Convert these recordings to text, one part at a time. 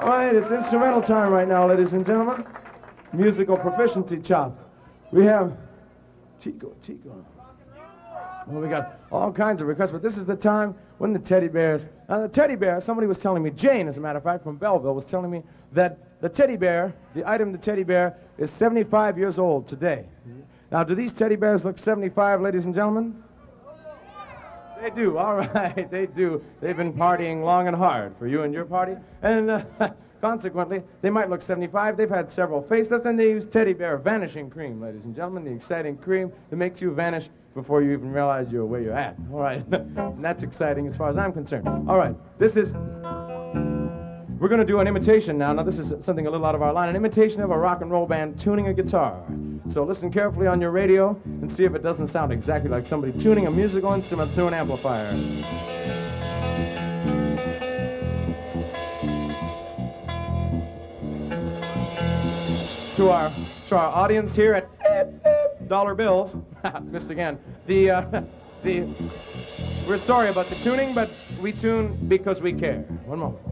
All right, it's instrumental time right now, ladies and gentlemen. Musical proficiency chops. We have Chico, Chico. Well, we got all kinds of requests, but this is the time when the teddy bears. Now, the teddy bear, somebody was telling me, Jane, as a matter of fact, from Belleville, was telling me that the teddy bear, the item, the teddy bear, is 75 years old today. Now, do these teddy bears look 75, ladies and gentlemen? They do, all right, they do. They've been partying long and hard for you and your party. And uh, consequently, they might look 75. They've had several facelifts, and they use teddy bear vanishing cream, ladies and gentlemen, the exciting cream that makes you vanish before you even realize you're where you're at. All right, and that's exciting as far as I'm concerned. All right, this is. We're going to do an imitation now. Now, this is something a little out of our line an imitation of a rock and roll band tuning a guitar. So, listen carefully on your radio and see if it doesn't sound exactly like somebody tuning a musical instrument through an amplifier. To our, to our audience here at Dollar Bills, missed again. The, uh, the, we're sorry about the tuning, but we tune because we care. One moment.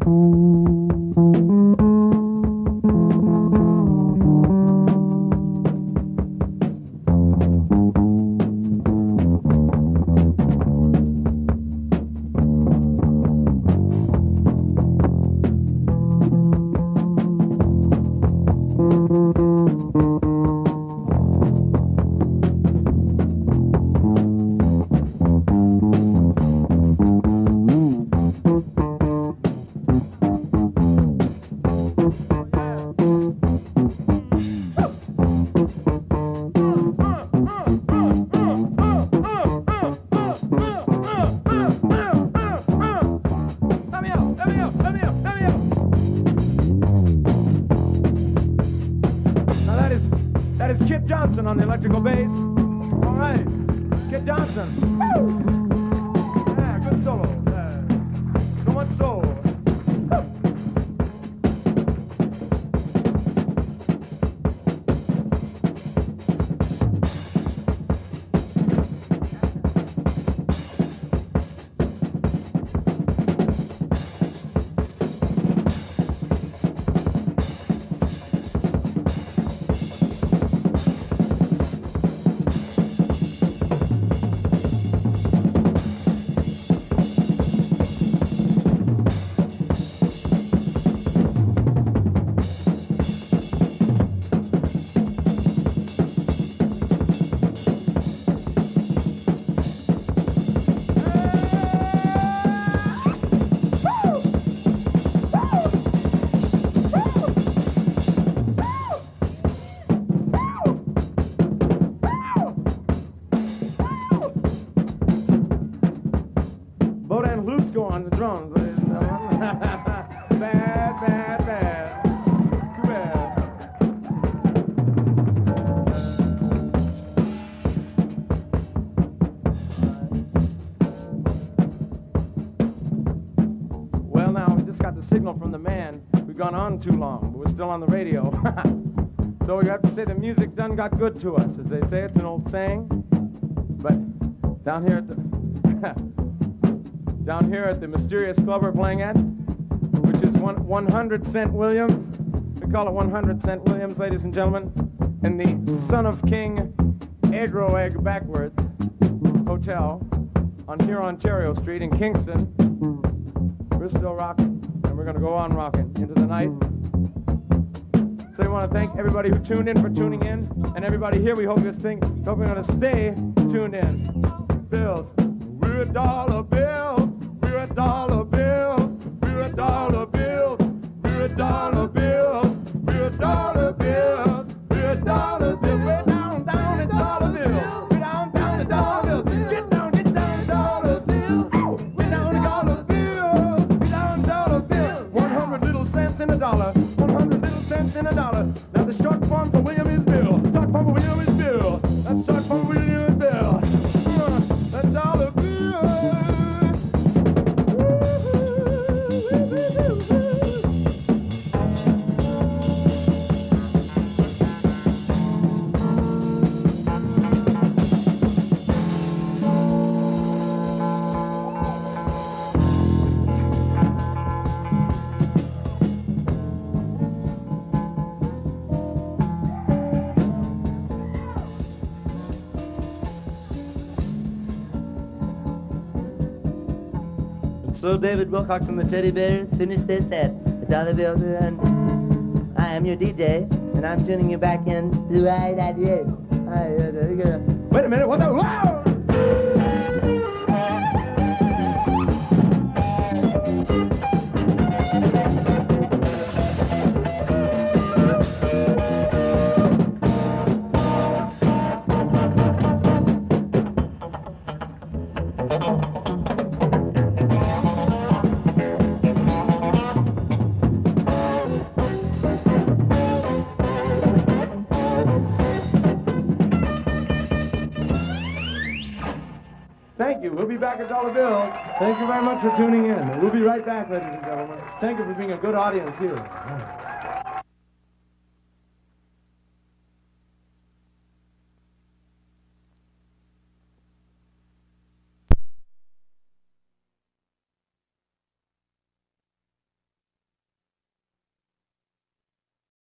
Mm-hmm. Kit the signal from the man. We've gone on too long, but we're still on the radio. so we have to say the music done got good to us, as they say. It's an old saying. But down here at the down here at the mysterious club we're playing at, which is one, 100 Cent Williams. We call it 100 Cent Williams, ladies and gentlemen. In the Son of King Agro Egg Backwards Hotel on here Ontario Street in Kingston. And we're going to go on rocking into the night. So we want to thank everybody who tuned in for tuning in, and everybody here. We hope this thing, hope you're going to stay tuned in. Bills, we're a dollar bill, we're a dollar bill, we're a dollar bill, we're a dollar So David Wilcox from the Teddy Bears finished their set. The dollar bill and I am your DJ, and I'm tuning you back in to right at uh, you. Wait a minute, what the? Wow! Thank you. Back at Dollar Bill. Thank you very much for tuning in. We'll be right back, ladies and gentlemen. Thank you for being a good audience here.